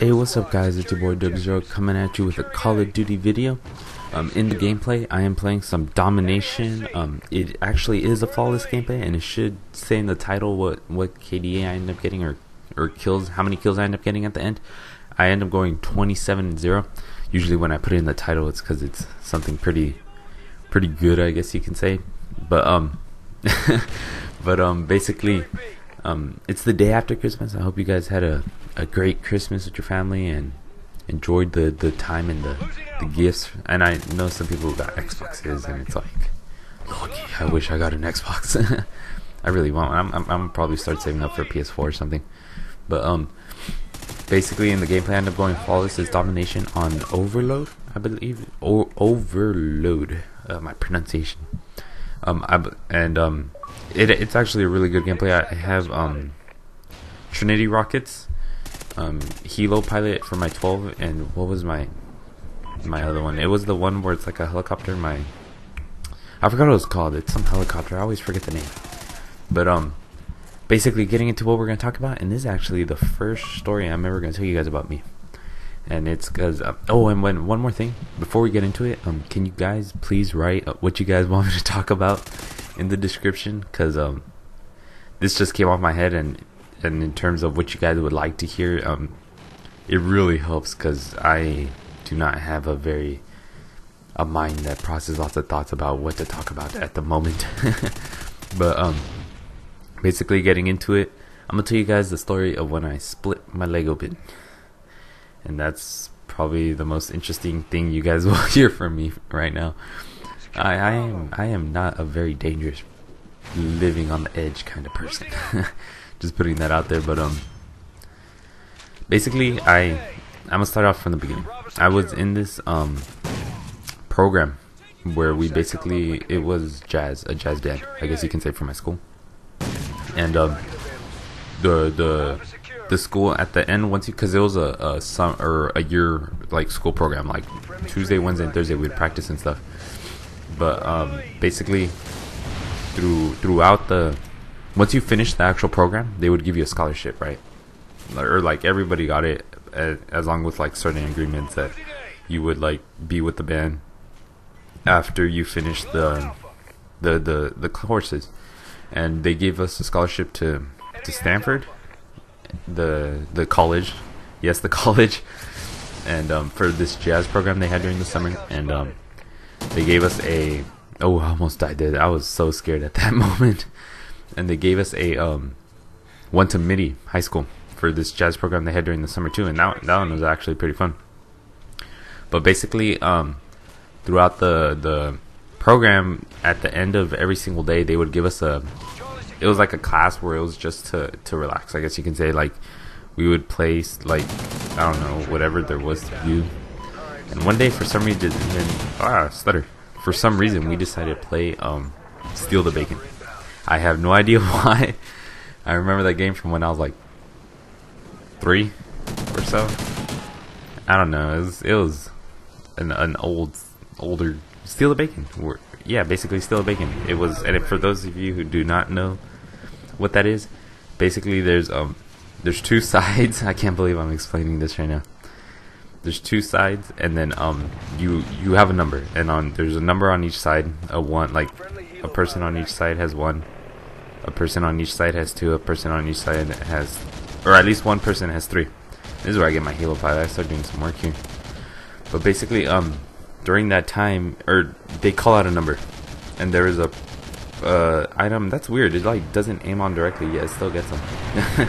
Hey, what's up guys, it's your boy Doug coming at you with a Call of Duty video. Um, in the gameplay, I am playing some Domination. Um, it actually is a flawless gameplay, and it should say in the title what, what KDA I end up getting, or, or kills, how many kills I end up getting at the end. I end up going 27-0. Usually when I put it in the title, it's because it's something pretty, pretty good, I guess you can say. But, um, but, um, basically, um, it's the day after Christmas. I hope you guys had a, a great Christmas with your family and enjoyed the, the time and the, the gifts. And I know some people who got Xboxes, and it's like, lucky, I wish I got an Xbox. I really won't. I'm, I'm, I'm probably start saving up for a PS4 or something. But um, basically in the gameplay, I end up going flawless is domination on Overload, I believe. O overload, uh, my pronunciation. Um, I, and um, it, it's actually a really good gameplay. I have um, Trinity rockets, um, Helo pilot for my 12, and what was my my other one? It was the one where it's like a helicopter. My I forgot what it was called. It's some helicopter. I always forget the name. But um, basically getting into what we're gonna talk about, and this is actually the first story I'm ever gonna tell you guys about me. And it's because uh, oh, and when one more thing before we get into it, um, can you guys please write what you guys want me to talk about in the description because um, this just came off my head and and in terms of what you guys would like to hear, um, it really helps because I do not have a very a mind that processes lots of thoughts about what to talk about at the moment. but um, basically getting into it, I'm gonna tell you guys the story of when I split my Lego bin, and that's probably the most interesting thing you guys will hear from me right now. I, I am I am not a very dangerous living on the edge kind of person. Just putting that out there, but um basically I I'm gonna start off from the beginning. I was in this um program where we basically it was jazz, a jazz band, I guess you can say for my school. And um the the the school at the end once you because it was a, a some or a year like school program like Tuesday, Wednesday, and Thursday we'd practice and stuff but um, basically through throughout the once you finish the actual program, they would give you a scholarship, right? Or like everybody got it as long with like certain agreements that you would like be with the band after you finish the the the the courses, and they gave us a scholarship to to Stanford, the the college, yes, the college, and um, for this jazz program they had during the summer, and um, they gave us a oh I almost died there. I was so scared at that moment and they gave us a um one to MIDI high school for this jazz program they had during the summer too and that, that one was actually pretty fun but basically um throughout the the program at the end of every single day they would give us a it was like a class where it was just to to relax i guess you can say like we would play like i don't know whatever there was to do and one day, for some reason, ah, stutter. For some reason, we decided to play um, Steal the Bacon. I have no idea why. I remember that game from when I was like three or so. I don't know. It was, it was an, an old, older Steal the Bacon. yeah, basically Steal the Bacon. It was, and for those of you who do not know what that is, basically there's um there's two sides. I can't believe I'm explaining this right now there's two sides and then um you you have a number and on there's a number on each side a one like a person on each side has one. A person on each side has two. A person on each side has or at least one person has three. This is where I get my Helo pilot I start doing some work here but basically um during that time or they call out a number. And there is a uh, item that's weird. It like doesn't aim on directly yet it still gets them.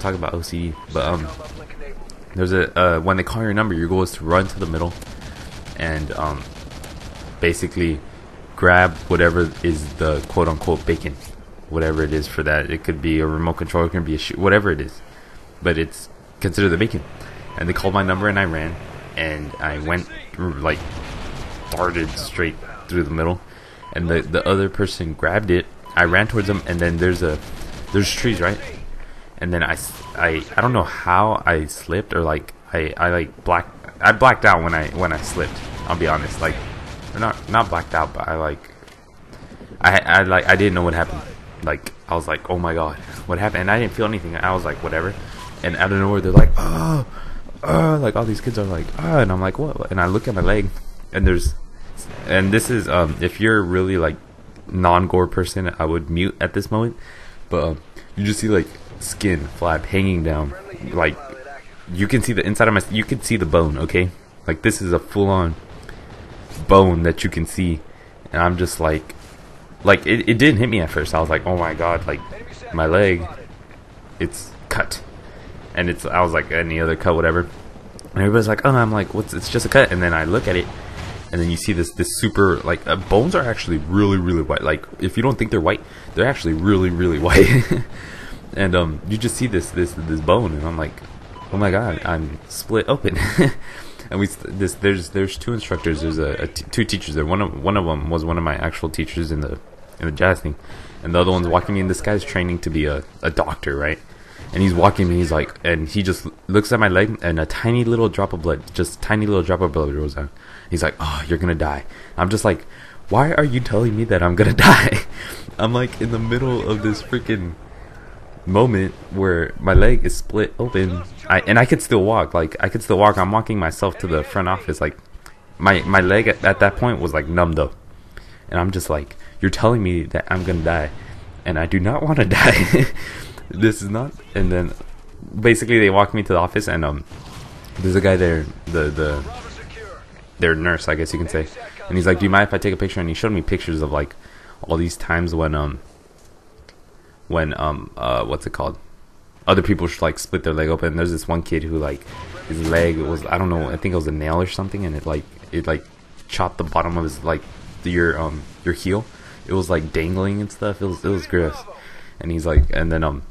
Talk about OCD but um there's a uh, when they call your number, your goal is to run to the middle. And um, basically grab whatever is the quote unquote bacon, whatever it is for that. It could be a remote control, it can be a shoe, whatever it is, but it's considered the bacon. And they called my number and I ran and I went like darted straight through the middle, and the the other person grabbed it. I ran towards them, and then there's a there's trees right and then I, I, I don't know how I slipped or like I, I like black I blacked out when I when I slipped. I'll be honest, like not not blacked out, but I like I I like I didn't know what happened. Like I was like, oh my god, what happened? And I didn't feel anything. I was like, whatever. And out of nowhere, they're like, oh, uh, like all these kids are like, ah, and I'm like, what? And I look at my leg, and there's, and this is, um, if you're really like non-gore person, I would mute at this moment, but um, you just see like skin flap hanging down, like you can see the inside of my, you can see the bone, okay? Like this is a full-on bone that you can see, and I'm just like, like it, it didn't hit me at first. I was like, oh my god, like my leg, it's cut, and it's I was like any other cut, whatever. And everybody's like, oh, I'm like, what's? It's just a cut. And then I look at it, and then you see this this super like uh, bones are actually really really white. Like if you don't think they're white, they're actually really really white. and um, you just see this this this bone, and I'm like, oh my god, I'm split open. and we this there's there's two instructors. There's a, a t- two teachers there. One of one of them was one of my actual teachers in the in the jazz thing, and the other one's walking me. And this guy's training to be a, a doctor, right? And he's walking me. He's like, and he just looks at my leg, and a tiny little drop of blood, just tiny little drop of blood rolls out. He's like, oh, you're gonna die. I'm just like, why are you telling me that I'm gonna die? I'm like in the middle of this freaking moment where my leg is split open I, and I could still walk like I could still walk. I'm walking myself to the front office like my my leg at, at that point was like numbed up. And I'm just like you're telling me that I'm gonna die and I do not want to die. This is not and then basically they walk me to the office and um there's a guy there the the their nurse I guess you can say. And he's like do you mind if I take a picture? And he showed me pictures of like all these times when um when um uh what's it called? Other people should like split their leg open. There's this one kid who like his leg was I don't know I think it was a nail or something and it like it like chopped the bottom of his like your um your heel. It was like dangling and stuff. It was it was gross. And he's like and then um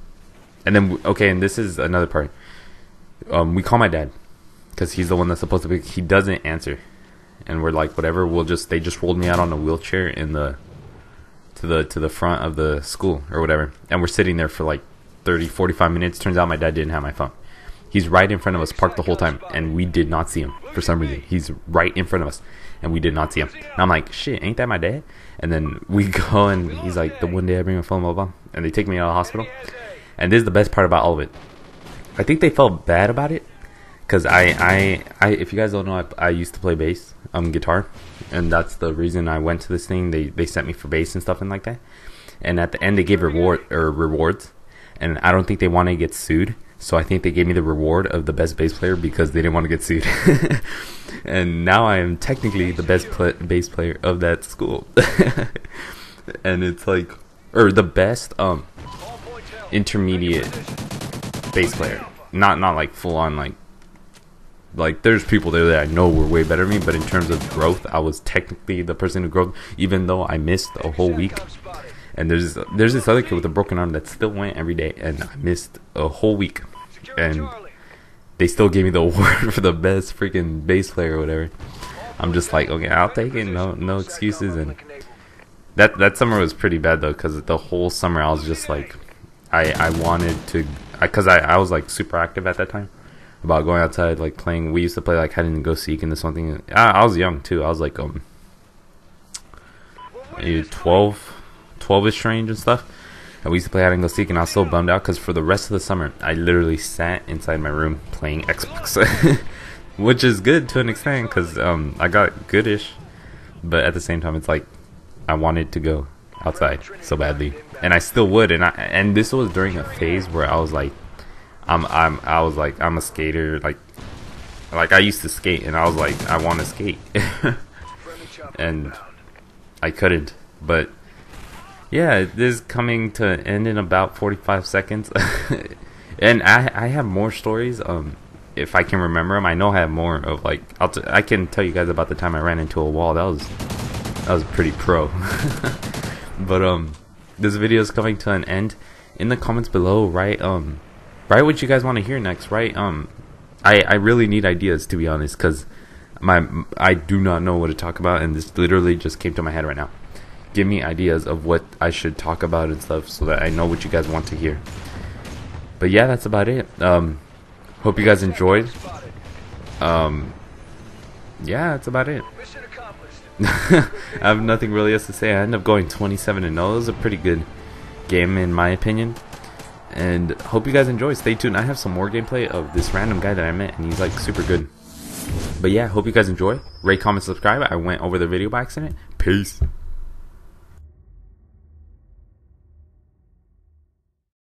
and then okay and this is another part. Um we call my dad because he's the one that's supposed to be. He doesn't answer, and we're like whatever. We'll just they just rolled me out on a wheelchair in the to the to the front of the school or whatever. And we're sitting there for like 30 45 minutes. Turns out my dad didn't have my phone. He's right in front of us parked the whole time and we did not see him for some reason. He's right in front of us and we did not see him. And i'm like shit ain't that my dad? And then we go and he's like the one day i bring my phone blah blah. And they take me out of the hospital. And this is the best part about all of it. I think they felt bad about it because I, I i if you guys don't know I, I used to play bass um guitar and that's the reason I went to this thing. They they sent me for bass and stuff and like that. And at the end, they gave reward or rewards, and I don't think they want to get sued. So I think they gave me the reward of the best bass player because they didn't want to get sued. and now I am technically the best pl- bass player of that school. and it's like, or the best um intermediate bass player. Not not like full on like like there's people there that I know were way better than me, but in terms of growth, I was technically the person who grew, even though I missed a whole week. And there's there's this other kid with a broken arm that still went every day, and I missed a whole week, and they still gave me the award for the best freaking bass player or whatever. I'm just like, okay, I'll take it. No, no excuses. And that that summer was pretty bad though, because the whole summer I was just like, I I wanted to, because I, I I was like super active at that time about going outside, like playing. We used to play like hide and go seek into something. I, I was young too. I was like um, 12, 12ish range and stuff. And we used to play hide and go seek, and I was so bummed out because for the rest of the summer, I literally sat inside my room playing Xbox, which is good to an extent because um, I got goodish, but at the same time, it's like I wanted to go outside so badly, and I still would. And I and this was during a phase where I was like I'm I'm I was like I'm a skater like like I used to skate and I was like I want to skate. And I couldn't but yeah this is coming to an end in about 45 seconds. And I I have more stories um if I can remember them I know I have more of like I'll t- I can tell you guys about the time I ran into a wall. That was that was pretty pro. But um this video is coming to an end. In the comments below write um write what you guys want to hear next. Right? Um, I I really need ideas to be honest, because my I do not know what to talk about, and this literally just came to my head right now. Give me ideas of what I should talk about and stuff, so that I know what you guys want to hear. But yeah, that's about it. Um, hope you guys enjoyed. Um, yeah, that's about it. I have nothing really else to say. I end up going 27 and 0. It was a pretty good game in my opinion. And hope you guys enjoy. Stay tuned. I have some more gameplay of this random guy that I met, and he's like super good. But yeah, hope you guys enjoy. Rate, comment, subscribe. I went over the video by accident. Peace.